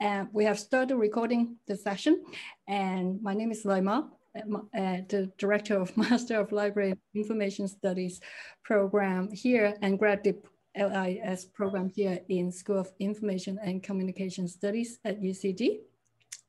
uh, we have started recording the session, and my name is Lai Ma, uh, uh the Director of Master of Library Information Studies program here and grad graduate LIS program here in School of Information and Communication Studies at UCD.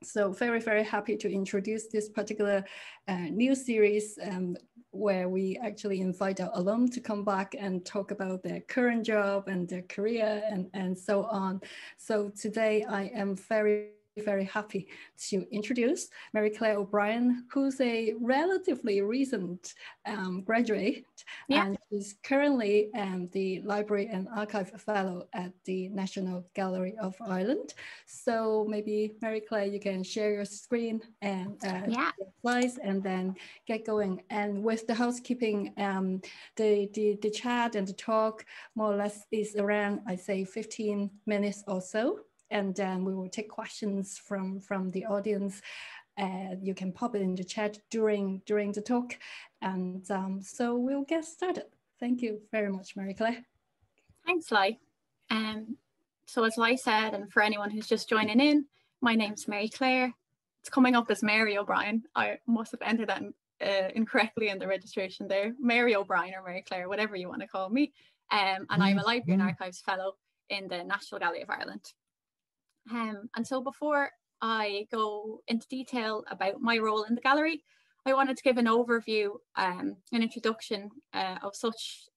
So very, very happy to introduce this particular uh, new series um, where we actually invite our alum to come back and talk about their current job and their career and, and so on. So today I am very very happy to introduce Mary Clare O'Brien, who's a relatively recent um, graduate yeah. and is currently um, the Library and Archive Fellow at the National Gallery of Ireland. So maybe Mary Clare, you can share your screen and uh, yeah. slides and then get going. And with the housekeeping, um, the, the, the chat and the talk more or less is around, I say 15 minutes or so and then we will take questions from from the audience. Uh, you can pop it in the chat during during the talk, and um, so we'll get started. Thank you very much, Mary Clare. Thanks, Lai. Um, so as Lai said, and for anyone who's just joining in, my name's Mary Clare. It's coming up as Mary O'Brien. I must have entered that uh, incorrectly in the registration there. Mary O'Brien or Mary Clare, whatever you want to call me. Um, and I'm a Library and Archives Fellow in the National Gallery of Ireland. Um, and so before I go into detail about my role in the gallery, I wanted to give an overview, um, an introduction uh, of such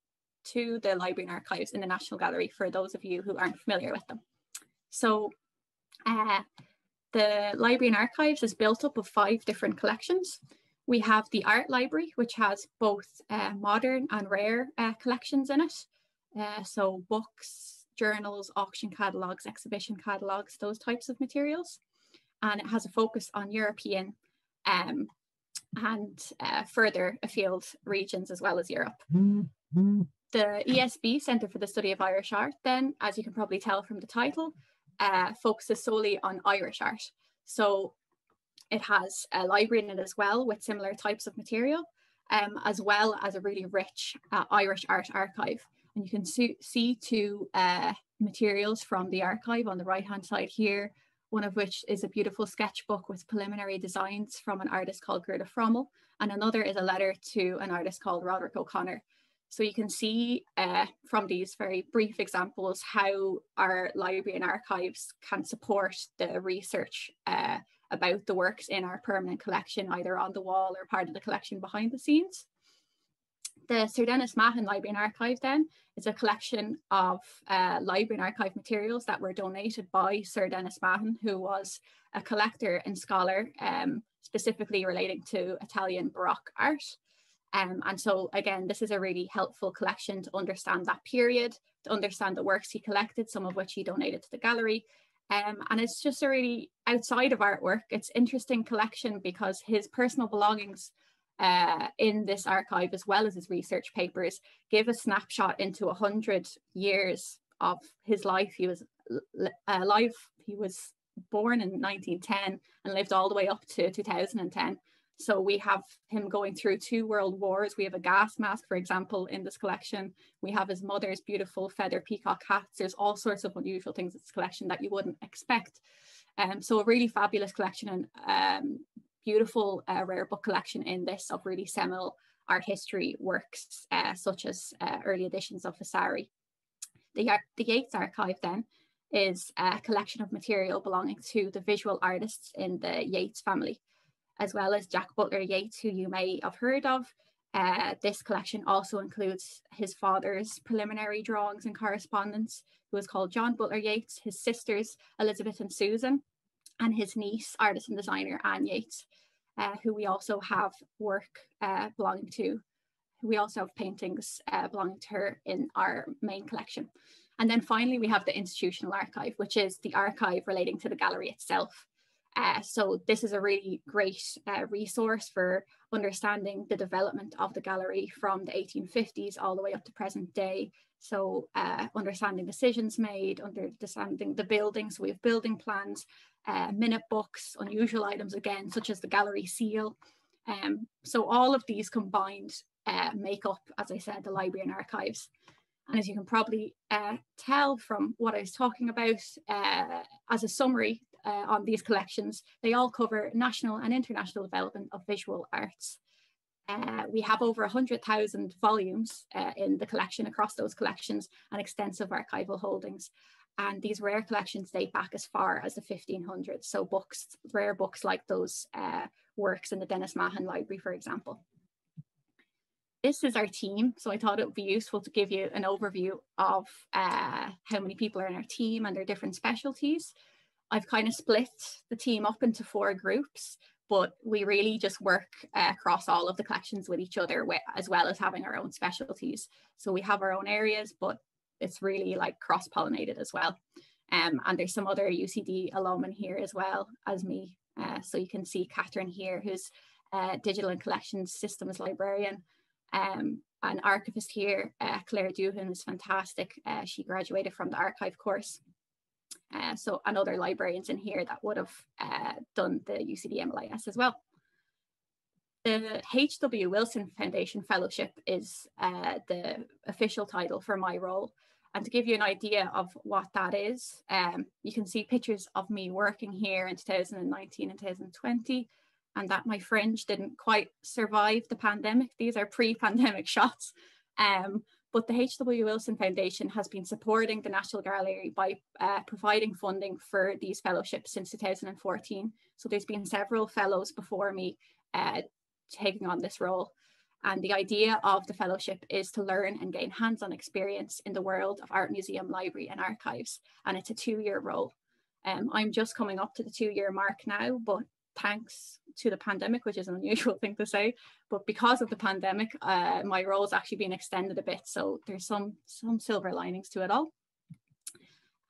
to the library and archives in the National Gallery for those of you who aren't familiar with them. So uh, the library and archives is built up of five different collections. We have the art library, which has both uh, modern and rare uh, collections in it. Uh, so books, journals, auction catalogues, exhibition catalogues, those types of materials. And it has a focus on European um, and uh, further afield regions as well as Europe. Mm-hmm. The ESB, Centre for the Study of Irish Art, then, as you can probably tell from the title, uh, focuses solely on Irish art. So it has a library in it as well with similar types of material, um, as well as a really rich uh, Irish art archive and you can see, see two uh, materials from the archive on the right hand side here, one of which is a beautiful sketchbook with preliminary designs from an artist called Gerda Frommel, and another is a letter to an artist called Roderic O'Conor. So you can see uh, from these very brief examples how our library and archives can support the research uh, about the works in our permanent collection, either on the wall or part of the collection behind the scenes. The Sir Denis Mahon Library and Archive then is a collection of uh, library and archive materials that were donated by Sir Denis Mahon, who was a collector and scholar um, specifically relating to Italian Baroque art. Um, and so again, this is a really helpful collection to understand that period, to understand the works he collected, some of which he donated to the gallery. Um, and it's just a really outside of artwork, it's interesting collection because his personal belongings uh, in this archive, as well as his research papers, give a snapshot into a hundred years of his life. He was uh, alive. He was born in 1910 and lived all the way up to 2010. So we have him going through two world wars. We have a gas mask, for example, in this collection. We have his mother's beautiful feather peacock hats. There's all sorts of unusual things in this collection that you wouldn't expect. Um, so a really fabulous collection and um, beautiful uh, rare book collection in this of really seminal art history works, uh, such as uh, early editions of Vasari. The, the Yeats Archive then is a collection of material belonging to the visual artists in the Yeats family, as well as Jack Butler Yeats, who you may have heard of. Uh, this collection also includes his father's preliminary drawings and correspondence, who was called John Butler Yeats, his sisters Elizabeth and Susan, and his niece, artist and designer Anne Yeats, uh, who we also have work uh, belonging to. We also have paintings uh, belonging to her in our main collection. And then finally, we have the institutional archive, which is the archive relating to the gallery itself. Uh, so this is a really great uh, resource for understanding the development of the gallery from the 1850s all the way up to present day. So understanding decisions made, understanding the buildings, we have building plans, uh, minute books, unusual items again, such as the gallery seal. Um, so all of these combined uh, make up, as I said, the library and archives. And as you can probably uh, tell from what I was talking about uh, as a summary uh, on these collections, they all cover national and international development of visual arts. Uh, we have over 100,000 volumes uh, in the collection across those collections and extensive archival holdings. And these rare collections date back as far as the 1500s. So books, rare books like those uh, works in the Denis Mahon Library, for example. This is our team. So I thought it would be useful to give you an overview of uh, how many people are in our team and their different specialties. I've kind of split the team up into four groups but we really just work uh, across all of the collections with each other with, as well as having our own specialties. So we have our own areas, but it's really like cross pollinated as well. Um, and there's some other UCD alum in here as well as me. Uh, so you can see Catherine here, who's uh, digital and collections systems librarian. Um, an archivist here, uh, Claire Doohan is fantastic. Uh, she graduated from the archive course. Uh, so and other librarians in here that would have uh, done the UCD MLIS as well. The H.W. Wilson Foundation Fellowship is the official title for my role. And to give you an idea of what that is, um, you can see pictures of me working here in 2019 and 2020, and that my fringe didn't quite survive the pandemic. These are pre-pandemic shots. Um, but the H.W. Wilson Foundation has been supporting the National Gallery by uh, providing funding for these fellowships since 2014. So there's been several fellows before me uh, taking on this role. And the idea of the fellowship is to learn and gain hands-on experience in the world of art museum, library and archives. And it's a two-year role. Um, I'm just coming up to the two-year mark now, but thanks to the pandemic, which is an unusual thing to say, but because of the pandemic, uh, my role has actually been extended a bit. So there's some some silver linings to it all.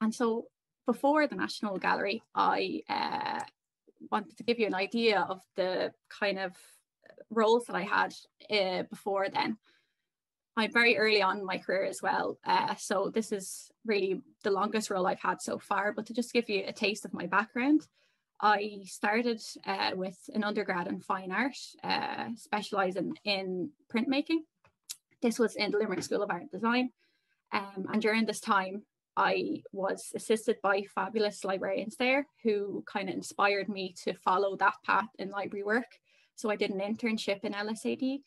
And so before the National Gallery, I uh, wanted to give you an idea of the kind of roles that I had uh, before then. I'm very early on in my career as well. Uh, so this is really the longest role I've had so far. But to just give you a taste of my background, I started uh, with an undergrad in fine art, uh, specialising in printmaking. This was in the Limerick School of Art and Design. Um, and during this time, I was assisted by fabulous librarians there who kind of inspired me to follow that path in library work. So I did an internship in LSAD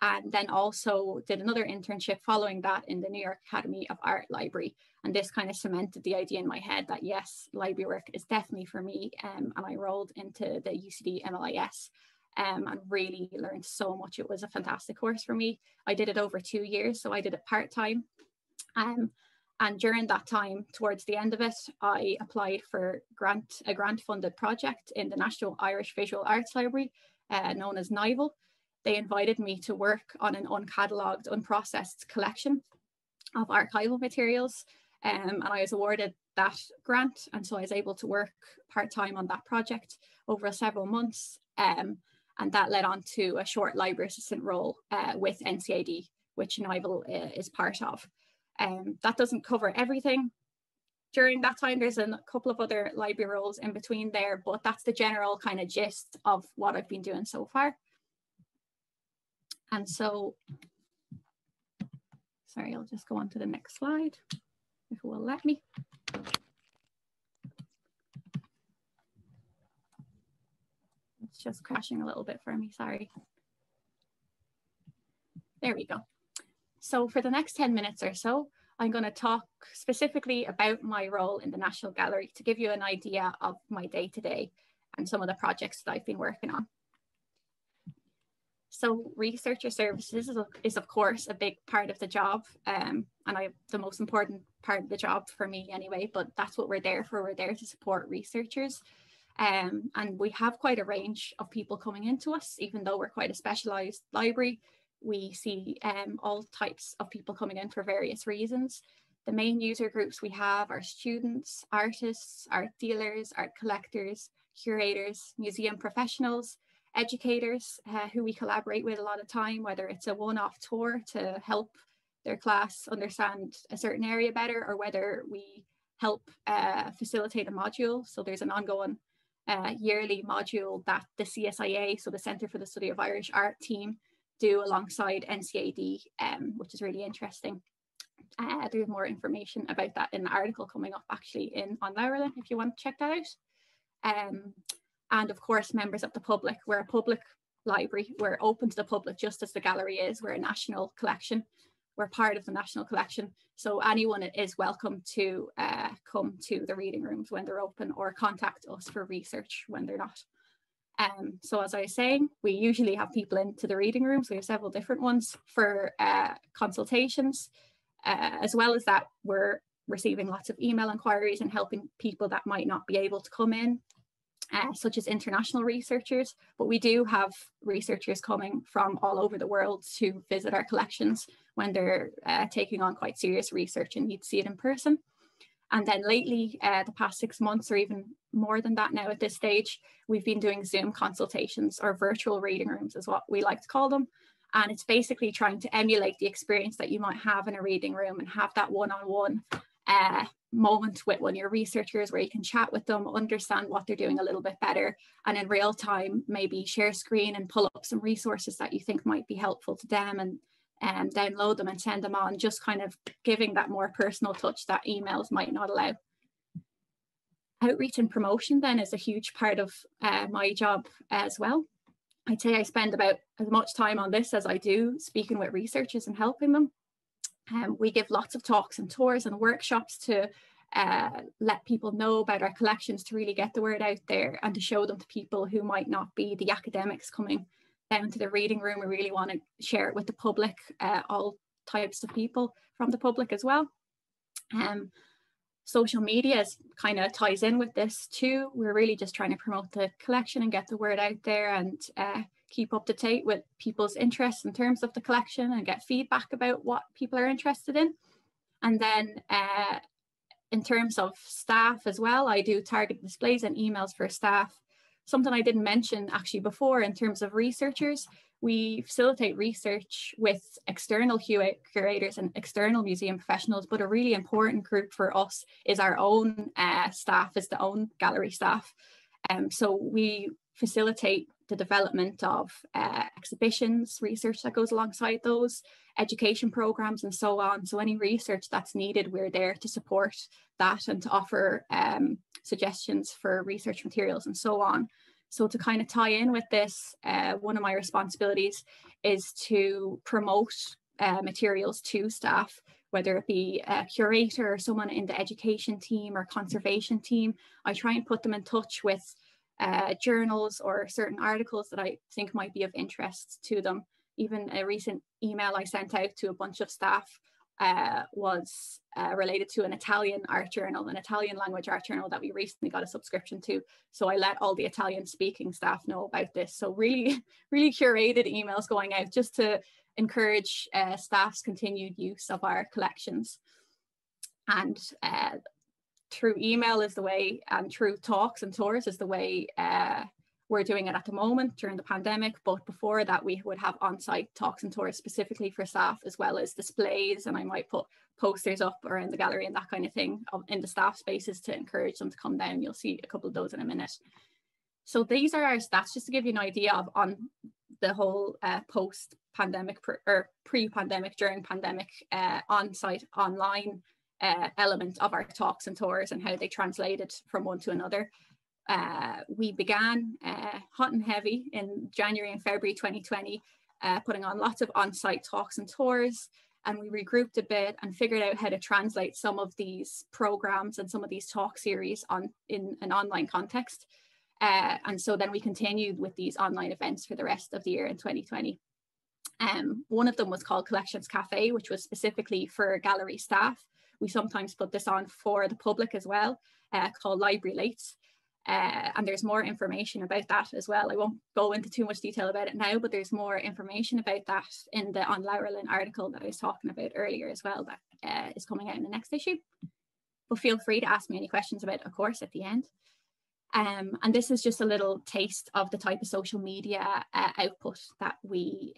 and then also did another internship following that in the New York Academy of Art Library. And this kind of cemented the idea in my head that yes, library work is definitely for me. Um, and I rolled into the UCD MLIS um, and really learned so much. It was a fantastic course for me. I did it over two years, so I did it part time. Um, and during that time, towards the end of it, I applied for grant a grant funded project in the National Irish Visual Arts Library, uh, known as NIVAL they invited me to work on an uncatalogued, unprocessed collection of archival materials. Um, and I was awarded that grant. And so I was able to work part time on that project over several months. Um, and that led on to a short library assistant role uh, with NCAD, which NIVAL uh, is part of. Um, that doesn't cover everything. During that time, there's a couple of other library roles in between there, but that's the general kind of gist of what I've been doing so far. And so, sorry, I'll just go on to the next slide if it will let me. It's just crashing a little bit for me, sorry. There we go. So for the next 10 minutes or so, I'm going to talk specifically about my role in the National Gallery to give you an idea of my day to day and some of the projects that I've been working on. So researcher services is, is, of course a big part of the job, um, and I the most important part of the job for me anyway. But that's what we're there for. We're there to support researchers, um, and we have quite a range of people coming into us. Even though we're quite a specialised library, we see um, all types of people coming in for various reasons. The main user groups we have are students, artists, art dealers, art collectors, curators, museum professionals educators uh, who we collaborate with a lot of time, whether it's a one-off tour to help their class understand a certain area better or whether we help uh, facilitate a module. So there's an ongoing uh, yearly module that the CSIA, so the Centre for the Study of Irish Art team, do alongside NCAD, um, which is really interesting. Uh, there's more information about that in the article coming up actually in An Leabharlann if you want to check that out. Um, and of course, members of the public. We're a public library. We're open to the public just as the gallery is. We're a national collection. We're part of the national collection. So anyone is welcome to uh, come to the reading rooms when they're open or contact us for research when they're not. Um, so as I was saying, we usually have people into the reading rooms. We have several different ones for uh, consultations. Uh, as well as that, we're receiving lots of email inquiries and helping people that might not be able to come in, uh, such as international researchers. But we do have researchers coming from all over the world to visit our collections when they're uh, taking on quite serious research and need to see it in person. And then lately, uh, the past six months or even more than that now at this stage, we've been doing Zoom consultations or virtual reading rooms is what we like to call them. And it's basically trying to emulate the experience that you might have in a reading room and have that one-on-one uh, moment with one of your researchers where you can chat with them, understand what they're doing a little bit better, and in real time, maybe share screen and pull up some resources that you think might be helpful to them and um, download them and send them on, just kind of giving that more personal touch that emails might not allow. Outreach and promotion then is a huge part of uh, my job as well. I'd say I spend about as much time on this as I do speaking with researchers and helping them. Um, we give lots of talks and tours and workshops to uh, let people know about our collections to really get the word out there and to show them to people who might not be the academics coming down to the reading room. We really want to share it with the public, uh, all types of people from the public as well. Um, social media is kind of ties in with this too. We're really just trying to promote the collection and get the word out there and uh, keep up to date with people's interests in terms of the collection and get feedback about what people are interested in. And then uh, in terms of staff as well, I do target displays and emails for staff something I didn't mention actually before in terms of researchers. We facilitate research with external curators and external museum professionals, but a really important group for us is our own uh, staff, is the own gallery staff. Um, so we facilitate the development of uh, exhibitions, research that goes alongside those, education programs and so on. So any research that's needed, we're there to support that and to offer um, suggestions for research materials and so on. So to kind of tie in with this, uh, one of my responsibilities is to promote uh, materials to staff, whether it be a curator or someone in the education team or conservation team. I try and put them in touch with uh, journals or certain articles that I think might be of interest to them. Even a recent email I sent out to a bunch of staff uh, was uh, related to an Italian art journal, an Italian language art journal that we recently got a subscription to. So I let all the Italian speaking staff know about this. So really, really curated emails going out just to encourage uh, staff's continued use of our collections. And uh, through email is the way, and through talks and tours is the way uh, we're doing it at the moment during the pandemic, but before that we would have on-site talks and tours specifically for staff as well as displays and I might put posters up around the gallery and that kind of thing in the staff spaces to encourage them to come down. You'll see a couple of those in a minute. So these are our stats just to give you an idea of on the whole uh, post-pandemic or pre-pandemic, during pandemic, uh, on-site, online uh, element of our talks and tours and how they translated from one to another. Uh, we began uh, hot and heavy in January and February 2020, uh, putting on lots of on-site talks and tours. And we regrouped a bit and figured out how to translate some of these programs and some of these talk series on in an online context. Uh, and so then we continued with these online events for the rest of the year in 2020. Um, one of them was called Collections Cafe, which was specifically for gallery staff. We sometimes put this on for the public as well, uh, called Library Lates. Uh, and there's more information about that as well. I won't go into too much detail about it now, but there's more information about that in the An Leabharlann article that I was talking about earlier as well that uh, is coming out in the next issue. But feel free to ask me any questions about, of course, at the end. Um, and this is just a little taste of the type of social media uh, output that we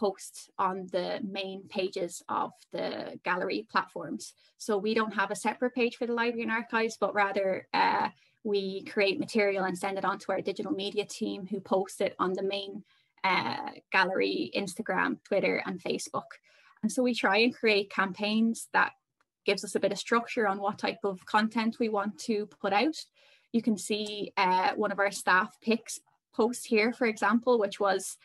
uh, post on the main pages of the gallery platforms. So we don't have a separate page for the library and archives, but rather uh, we create material and send it on to our digital media team who post it on the main uh, gallery, Instagram, Twitter, and Facebook. And so we try and create campaigns that gives us a bit of structure on what type of content we want to put out. You can see uh, one of our staff picks post here, for example, which was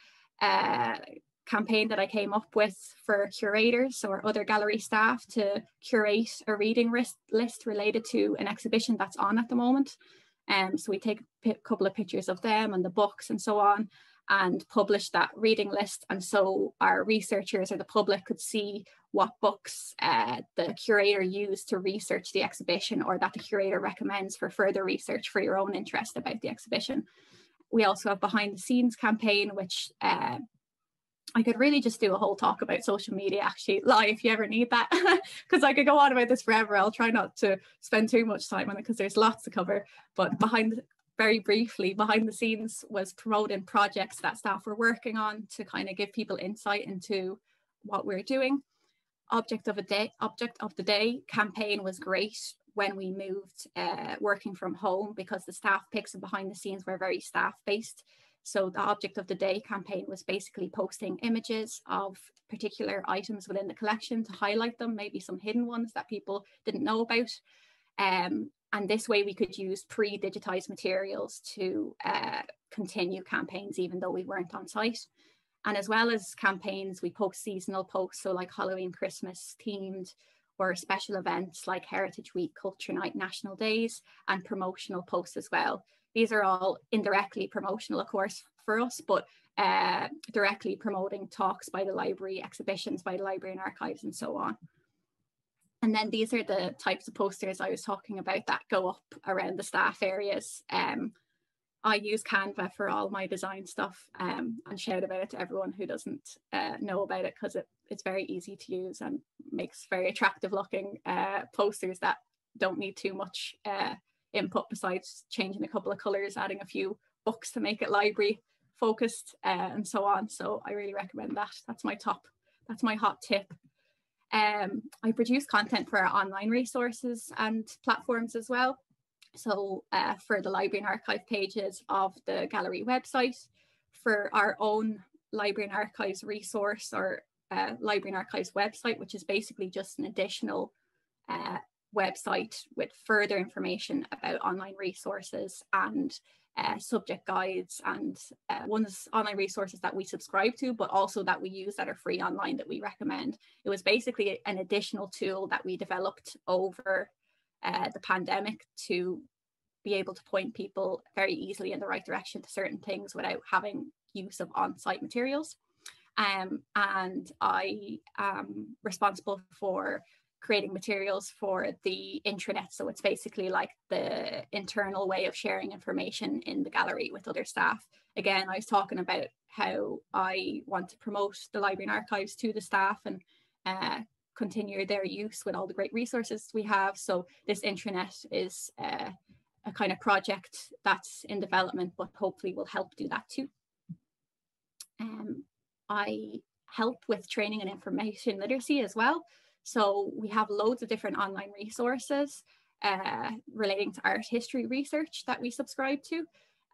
a campaign that I came up with for curators or other gallery staff to curate a reading list, related to an exhibition that's on at the moment. Um, so we take a couple of pictures of them and the books and so on and publish that reading list. And so our researchers or the public could see what books uh, the curator used to research the exhibition or that the curator recommends for further research for your own interest about the exhibition. We also have behind the scenes campaign, which uh, I could really just do a whole talk about social media actually Lai if you ever need that because I could go on about this forever. I'll try not to spend too much time on it because there's lots to cover. But behind very briefly, behind the scenes was promoting projects that staff were working on to kind of give people insight into what we're doing. Object of a day, object of the day campaign was great when we moved uh, working from home because the staff picks and behind the scenes were very staff based. So the object of the day campaign was basically posting images of particular items within the collection to highlight them, maybe some hidden ones that people didn't know about. Um, and this way we could use pre-digitized materials to uh, continue campaigns even though we weren't on site. And as well as campaigns, we post seasonal posts, so like Halloween, Christmas themed, or special events like Heritage Week, Culture Night, National Days, and promotional posts as well. These are all indirectly promotional, of course, for us, but uh, directly promoting talks by the library, exhibitions by the library and archives, and so on. And then these are the types of posters I was talking about that go up around the staff areas. Um, I use Canva for all my design stuff um, and shout about it to everyone who doesn't uh, know about it because it, it's very easy to use and makes very attractive looking uh, posters that don't need too much uh, input besides changing a couple of colors, adding a few books to make it library focused uh, and so on. So I really recommend that. That's my top, that's my hot tip um, I produce content for our online resources and platforms as well. So uh, for the library and archive pages of the gallery website, for our own library and archives resource or uh, library and archives website, which is basically just an additional website with further information about online resources and uh, subject guides and uh, ones online resources that we subscribe to, but also that we use that are free online that we recommend. It was basically an additional tool that we developed over uh, the pandemic to be able to point people very easily in the right direction to certain things without having use of on-site materials. Um, and I am responsible for creating materials for the intranet. So it's basically like the internal way of sharing information in the gallery with other staff. Again, I was talking about how I want to promote the library and archives to the staff and uh, continue their use with all the great resources we have. So this intranet is uh, a kind of project that's in development, but hopefully will help do that too. Um, I help with training and information literacy as well. So we have loads of different online resources uh, relating to art history research that we subscribe to.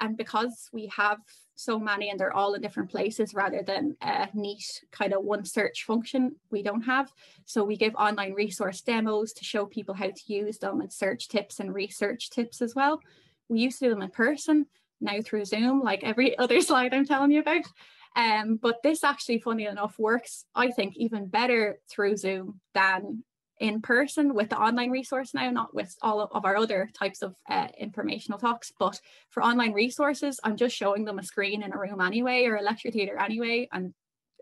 And because we have so many and they're all in different places rather than a neat kind of one search function, we don't have. So we give online resource demos to show people how to use them and search tips and research tips as well. We used to do them in person, now through Zoom, like every other slide I'm telling you about. Um, but this actually, funny enough, works, I think, even better through Zoom than in person with the online resource now, not with all of our other types of uh, informational talks. But for online resources, I'm just showing them a screen in a room anyway, or a lecture theatre anyway. And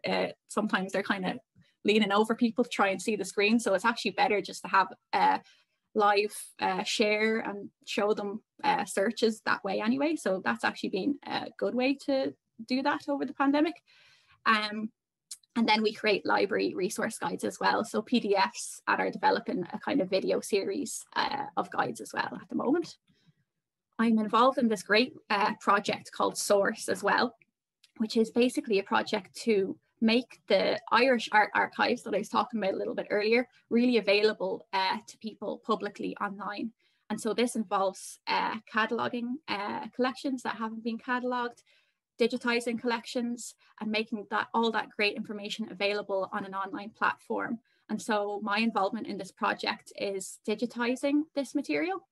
uh, sometimes they're kind of leaning over people to try and see the screen. So it's actually better just to have a live uh, share and show them uh, searches that way anyway. So that's actually been a good way to do that over the pandemic. Um, and then we create library resource guides as well. So PDFs and are developing a kind of video series uh, of guides as well at the moment. I'm involved in this great uh, project called Source as well, which is basically a project to make the Irish art archives that I was talking about a little bit earlier really available uh, to people publicly online. And so this involves uh, cataloguing uh, collections that haven't been catalogued, digitizing collections and making that all that great information available on an online platform. And so my involvement in this project is digitizing this material.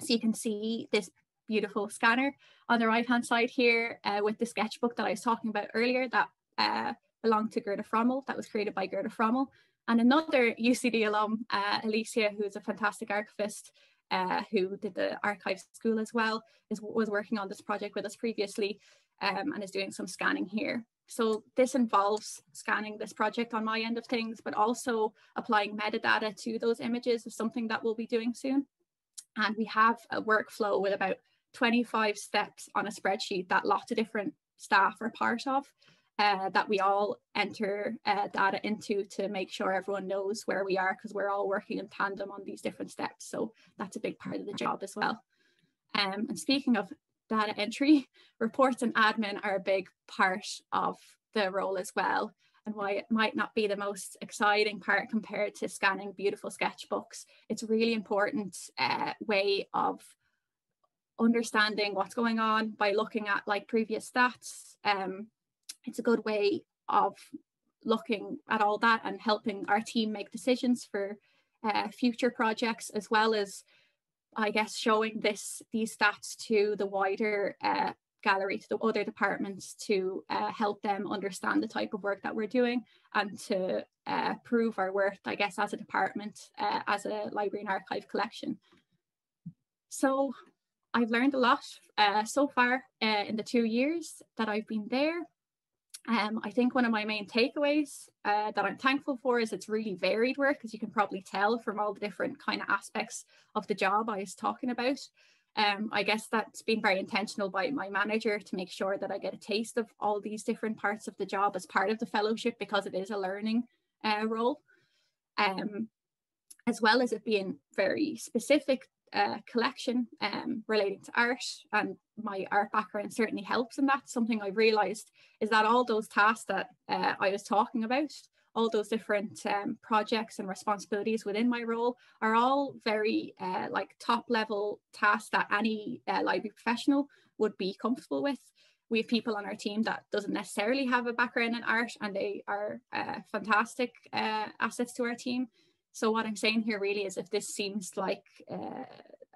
So you can see this beautiful scanner on the right hand side here uh, with the sketchbook that I was talking about earlier that uh, belonged to Gerda Frommel, that was created by Gerda Frommel. And another UCD alum, uh, Alicia, who is a fantastic archivist, uh, who did the archive school as well, is, was working on this project with us previously um, and is doing some scanning here. So this involves scanning this project on my end of things, but also applying metadata to those images is something that we'll be doing soon. And we have a workflow with about 25 steps on a spreadsheet that lots of different staff are part of uh, that we all enter uh, data into to make sure everyone knows where we are because we're all working in tandem on these different steps. So that's a big part of the job as well. Um, and speaking of data entry, reports and admin are a big part of the role as well. And why it might not be the most exciting part compared to scanning beautiful sketchbooks, it's a really important uh, way of understanding what's going on by looking at like previous stats. Um, it's a good way of looking at all that and helping our team make decisions for uh, future projects as well as I guess showing this these stats to the wider uh, gallery to the other departments to uh, help them understand the type of work that we're doing and to uh, prove our worth I guess as a department uh, as a library and archive collection. So I've learned a lot uh, so far uh, in the two years that I've been there. Um, I think one of my main takeaways uh, that I'm thankful for is it's really varied work, as you can probably tell from all the different kind of aspects of the job I was talking about. Um, I guess that's been very intentional by my manager to make sure that I get a taste of all these different parts of the job as part of the fellowship because it is a learning uh, role. Um, as well as it being very specific uh, collection um, relating to art and my art background certainly helps in that. Something I've realized is that all those tasks that uh, I was talking about, all those different um, projects and responsibilities within my role are all very uh, like top level tasks that any uh, library professional would be comfortable with. We have people on our team that doesn't necessarily have a background in art and they are uh, fantastic uh, assets to our team. So what I'm saying here really is if this seems like uh,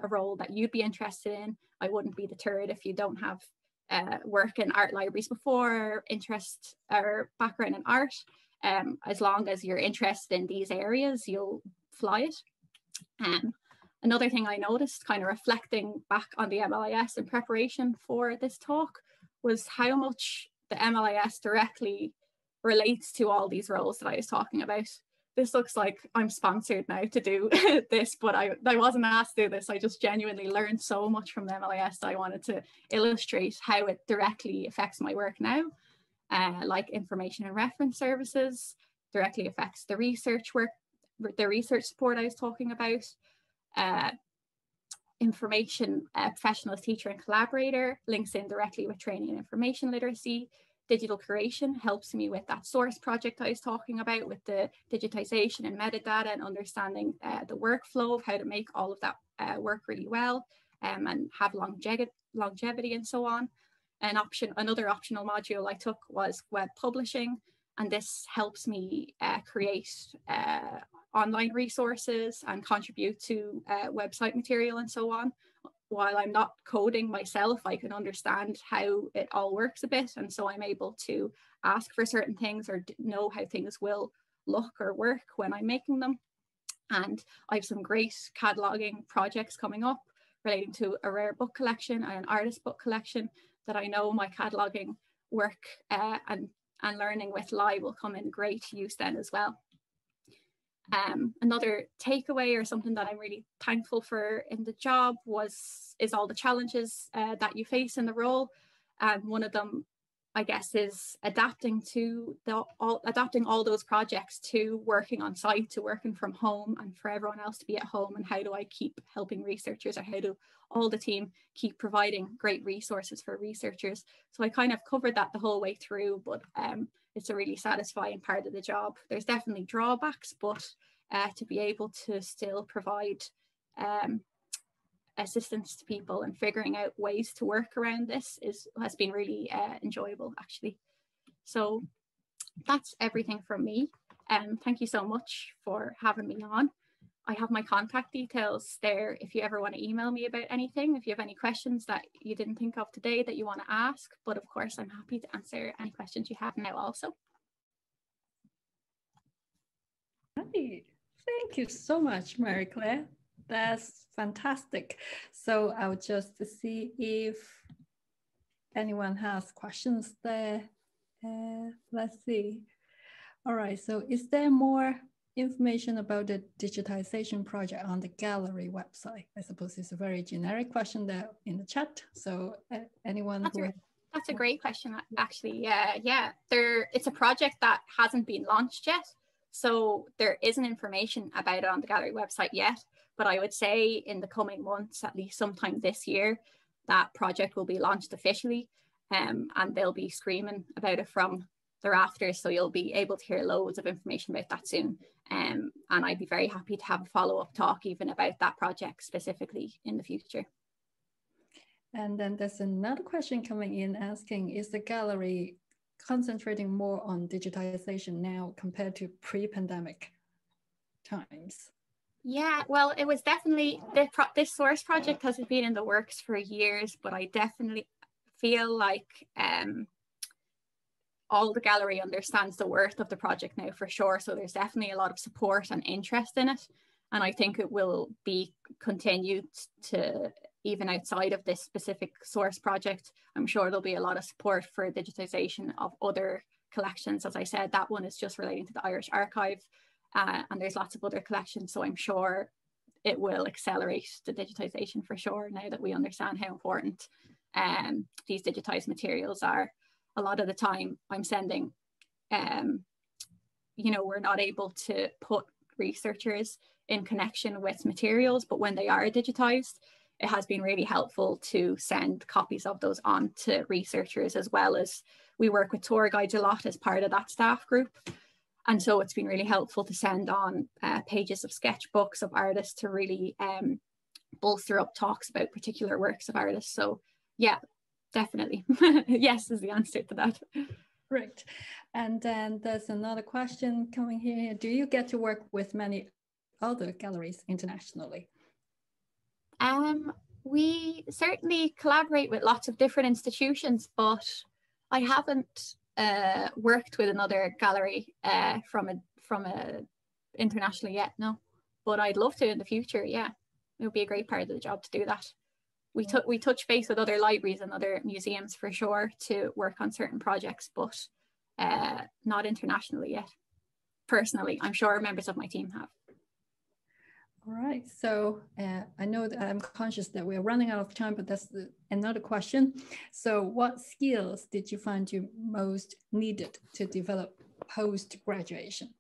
a role that you'd be interested in, I wouldn't be deterred if you don't have uh, work in art libraries before, interest or background in art. Um, as long as you're interested in these areas, you'll fly it. Um, another thing I noticed, kind of reflecting back on the MLIS in preparation for this talk, was how much the MLIS directly relates to all these roles that I was talking about this looks like I'm sponsored now to do this, but I, I wasn't asked to do this. I just genuinely learned so much from the MLIS I wanted to illustrate how it directly affects my work now. Uh, like information and reference services directly affects the research work, the research support I was talking about. Uh, information uh, professional teacher and collaborator links in directly with training and information literacy digital curation helps me with that source project I was talking about with the digitization and metadata and understanding uh, the workflow of how to make all of that uh, work really well um, and have longevity, longevity and so on. An option, another optional module I took was web publishing, and this helps me uh, create uh, online resources and contribute to uh, website material and so on while I'm not coding myself, I can understand how it all works a bit. And so I'm able to ask for certain things or know how things will look or work when I'm making them. And I have some great cataloging projects coming up relating to a rare book collection and an artist book collection that I know my cataloging work uh, and, and learning with live will come in great use then as well. Um, another takeaway or something that I'm really thankful for in the job was is all the challenges uh, that you face in the role. And one of them, I guess, is adapting to the all adapting all those projects to working on site, to working from home, and for everyone else to be at home. And how do I keep helping researchers, or how do all the team keep providing great resources for researchers? So I kind of covered that the whole way through, but um, it's a really satisfying part of the job. There's definitely drawbacks, but uh, to be able to still provide um, assistance to people and figuring out ways to work around this is has been really uh, enjoyable actually. So that's everything from me. Um, thank you so much for having me on. I have my contact details there if you ever want to email me about anything, if you have any questions that you didn't think of today that you want to ask. But of course, I'm happy to answer any questions you have now also. Hi. Thank you so much, Mary Clare. That's fantastic. So I'll just see if anyone has questions there. Uh, let's see. All right, so is there more information about the digitization project on the gallery website? I suppose it's a very generic question there in the chat. So uh, anyone that's who... A, that's a great question, actually. Yeah, yeah. There, it's a project that hasn't been launched yet. So there isn't information about it on the gallery website yet, but I would say in the coming months, at least sometime this year, that project will be launched officially um, and they'll be screaming about it from thereafter. So you'll be able to hear loads of information about that soon. Um, and I'd be very happy to have a follow-up talk even about that project specifically in the future. And then there's another question coming in asking, is the gallery concentrating more on digitization now compared to pre-pandemic times? Yeah, well, it was definitely the pro- this source project hasn't been in the works for years, but I definitely feel like um, all the gallery understands the worth of the project now for sure. So there's definitely a lot of support and interest in it, and I think it will be continued to even outside of this specific source project, I'm sure there'll be a lot of support for digitization of other collections. As I said, that one is just relating to the Irish Archive, uh, and there's lots of other collections. So I'm sure it will accelerate the digitization for sure now that we understand how important um, these digitized materials are. A lot of the time, I'm sending, um, you know, we're not able to put researchers in connection with materials, but when they are digitized, it has been really helpful to send copies of those on to researchers as well as we work with tour guides a lot as part of that staff group. And so it's been really helpful to send on uh, pages of sketchbooks of artists to really um, bolster up talks about particular works of artists. So yeah, definitely. yes is the answer to that. Right. And then there's another question coming here. Do you get to work with many other galleries internationally? Um, we certainly collaborate with lots of different institutions, but I haven't uh, worked with another gallery uh, from a from a internationally yet. No, but I'd love to in the future. Yeah, it would be a great part of the job to do that. We took we touch base with other libraries and other museums for sure to work on certain projects, but uh, not internationally yet. Personally, I'm sure members of my team have. All right, so uh, I know that I'm conscious that we're running out of time, but that's the, another question. So what skills did you find you most needed to develop post-graduation?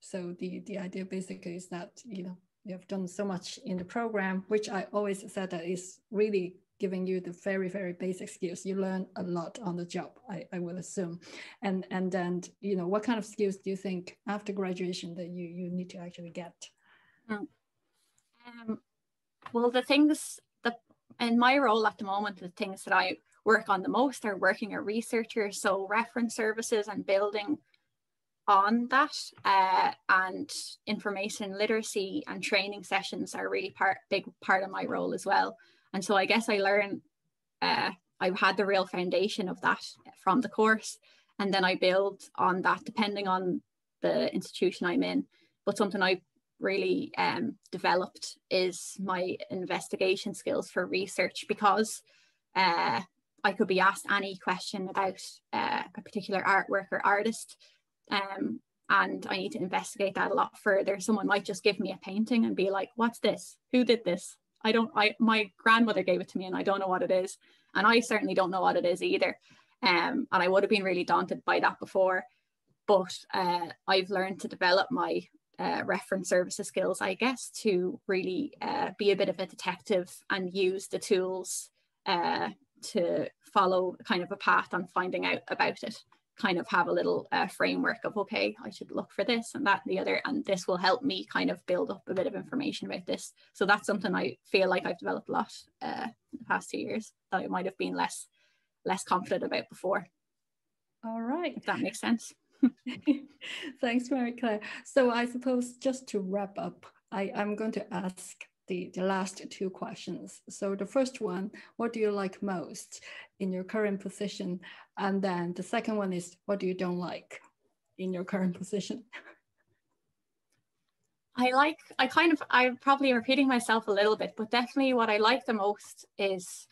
So the, the idea basically is that, you know, you have done so much in the program, which I always said that is really giving you the very, very basic skills. You learn a lot on the job, I, I will assume. And, and then, you know, what kind of skills do you think after graduation that you, you need to actually get? Um, well, the things that in my role at the moment, the things that I work on the most are working a researcher, so reference services and building on that uh, and information literacy and training sessions are really part big part of my role as well. And so i guess i learn uh, i've had the real foundation of that from the course and then i build on that depending on the institution i'm in. But something i really um, developed is my investigation skills for research because uh, I could be asked any question about uh, a particular artwork or artist um, and I need to investigate that a lot further. Someone might just give me a painting and be like, what's this? Who did this? I don't, I, my grandmother gave it to me and I don't know what it is. And I certainly don't know what it is either. Um, and I would have been really daunted by that before. But uh, I've learned to develop my uh, reference services skills, I guess, to really uh, be a bit of a detective and use the tools uh, to follow kind of a path on finding out about it. kind of have a little uh, framework of okay i should look for this and that and the other and this will help me kind of build up a bit of information about this. So that's something i feel like i've developed a lot uh, in the past two years that i might have been less less confident about before. All right. If that makes sense thanks mary clare so i suppose just to wrap up I, i'm going to ask the, the last two questions. So the first one, what do you like most in your current position? And then the second one is, what do you don't like in your current position? I like, I kind of, I'm probably repeating myself a little bit, but definitely what I like the most is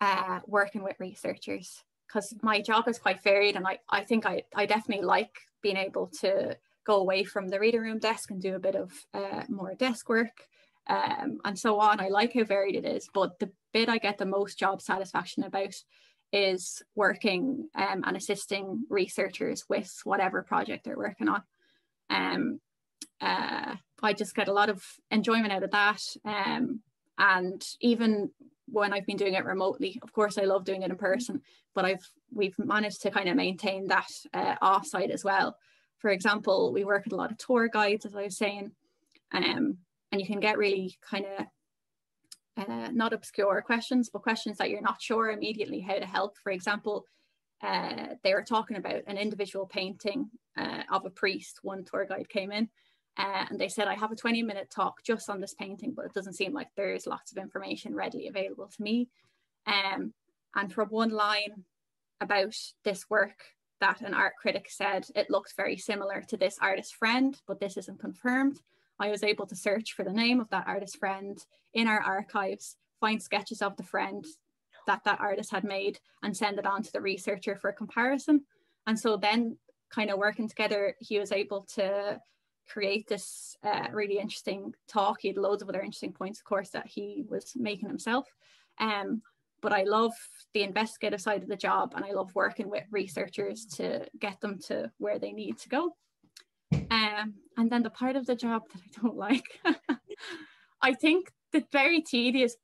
uh, working with researchers because my job is quite varied and I, I think I, I definitely like being able to go away from the reading room desk and do a bit of uh, more desk work um, and so on. I like how varied it is, but the bit I get the most job satisfaction about is working um, and assisting researchers with whatever project they're working on. Um, uh, I just get a lot of enjoyment out of that. Um, and even when I've been doing it remotely, of course, I love doing it in person, but I've we've managed to kind of maintain that uh, offsite as well. For example, we work with a lot of tour guides, as I was saying, um, and you can get really kind of uh, not obscure questions, but questions that you're not sure immediately how to help. For example, uh, they were talking about an individual painting uh, of a priest. One tour guide came in uh, and they said, I have a 20 minute talk just on this painting, but it doesn't seem like there's lots of information readily available to me. Um, and from one line about this work that an art critic said, it looks very similar to this artist's friend, but this isn't confirmed. I was able to search for the name of that artist friend in our archives, find sketches of the friend that that artist had made and send it on to the researcher for comparison. And so then kind of working together, he was able to create this uh, really interesting talk. He had loads of other interesting points, of course, that he was making himself. Um, but I love the investigative side of the job and I love working with researchers to get them to where they need to go. Um, and then the part of the job that I don't like, I think the very tedious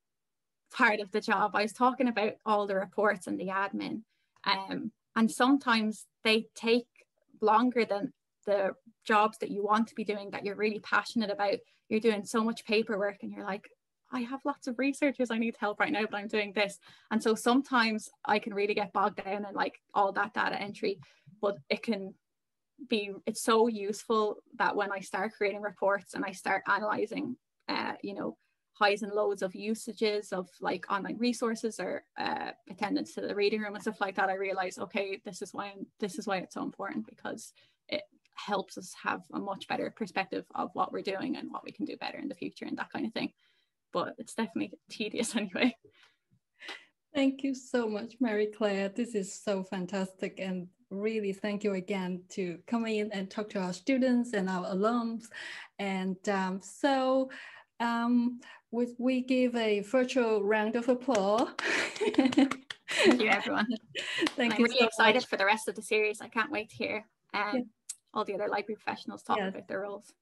part of the job, I was talking about all the reports and the admin. Um, and sometimes they take longer than the jobs that you want to be doing that you're really passionate about. You're doing so much paperwork and you're like, I have lots of researchers I need help right now, but I'm doing this. And so sometimes I can really get bogged down in like all that data entry, but it can be it's so useful that when I start creating reports and I start analyzing uh, you know highs and lows of usages of like online resources or uh, attendance to the reading room and stuff like that, I realize okay, this is why I'm, this is why it's so important because helps us have a much better perspective of what we're doing and what we can do better in the future and that kind of thing. But it's definitely tedious anyway. Thank you so much, Mary Clare. This is so fantastic and really thank you again to come in and talk to our students and our alums. And um, so um, we, we give a virtual round of applause. Thank you, everyone. Thank I'm you. Really so excited much. for the rest of the series. I can't wait to hear um, yeah. All the other library professionals talk yes. about their roles.